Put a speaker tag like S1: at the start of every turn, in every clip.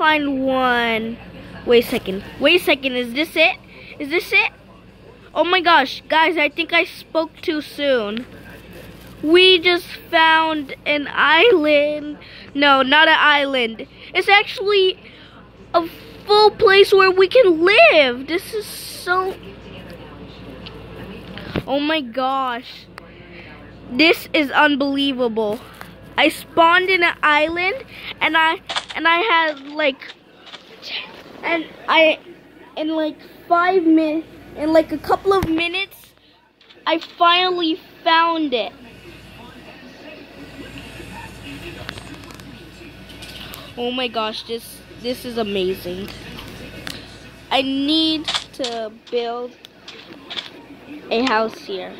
S1: find one. Wait a second. Wait a second. Is this it? Is this it? Oh my gosh, guys, I think I spoke too soon. We just found an island. No, not an island. It's actually a full place where we can live. This is so... Oh my gosh. This is unbelievable. I spawned in an island and I and I had like and I in like five minutes in like a couple of minutes I finally found it. Oh my gosh, this this is amazing. I need to build a house here.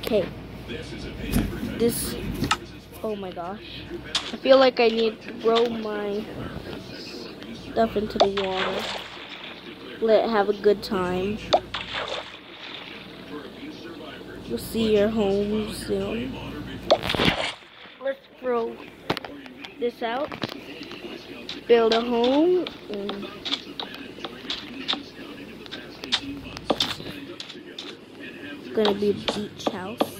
S1: Okay. This, oh my gosh. I feel like I need to throw my stuff into the water. Let have a good time. You'll see your home soon. Let's throw this out. Build a home. And gonna be a beach house.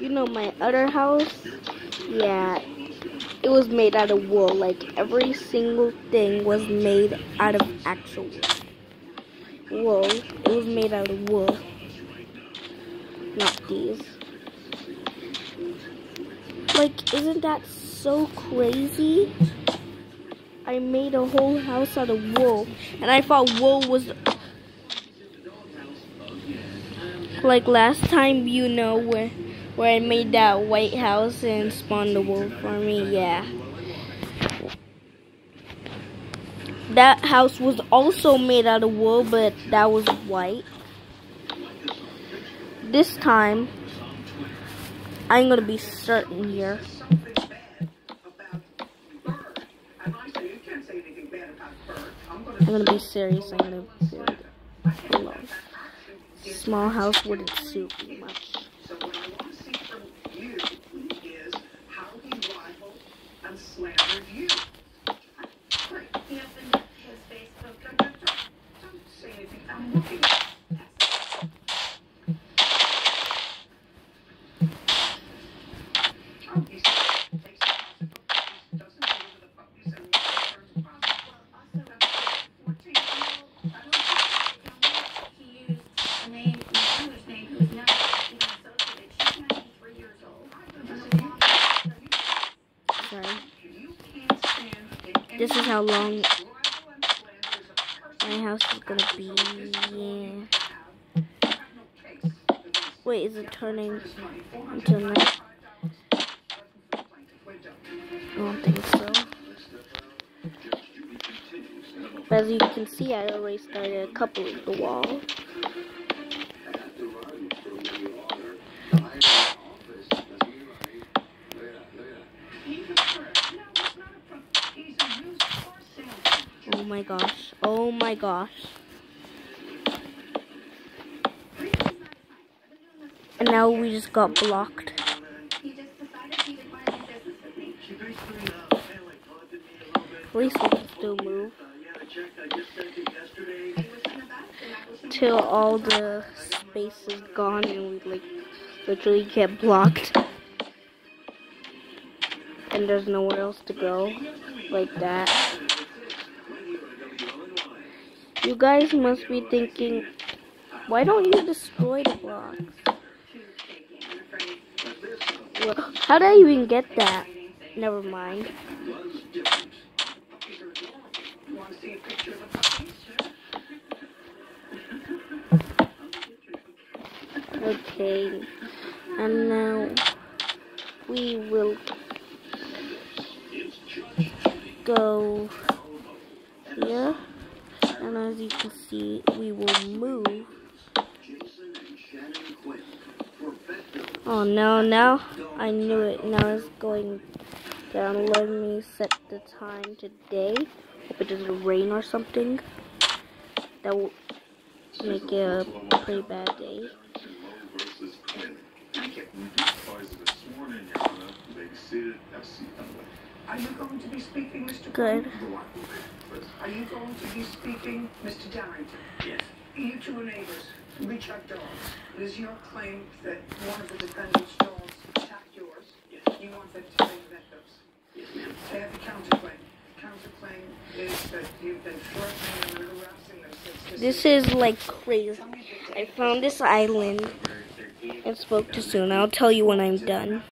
S1: You know my other house? Yeah, it was made out of wool. Like every single thing was made out of actual wool. It was made out of wool. Not these. Like, isn't that so crazy? I made a whole house out of wool. And I thought wool was... Like last time, you know, where, where I made that white house and spawned the wool for me. Yeah. That house was also made out of wool, but that was white. This time, I'm to be certain here. I'm gonna be serious. I'm gonna build a small house wouldn't suit me much. This is how long my house is gonna be. Yeah. Wait, is it turning into night? I don't think so. As you can see, I already started a couple of the walls. my gosh. Oh my gosh. And now we just got blocked. We still move. Till all the space is gone and we like literally get blocked. And there's nowhere else to go. Like that. You guys must be thinking, why don't you destroy the blocks? How did I even get that? Never mind. Okay, and now we will go here and as you can see we will move oh no now I knew it now it's going down let me set the time today hope it doesn't rain or something that will make it a pretty bad day. Good.
S2: Are you going to be speaking, Mr. Darrington?
S3: Yes.
S2: You two are neighbors. Reach out dogs. It is your claim that one of the defendant's dogs attacked yours.
S3: Yes.
S2: You want them to pay the victims.
S3: Yes, ma'am.
S2: They have a counterclaim. The counterclaim is that you've been threatening them and harassing them since
S1: This is like crazy.
S2: Tell me the
S1: I found this island and spoke too soon. I'll tell you when I'm done.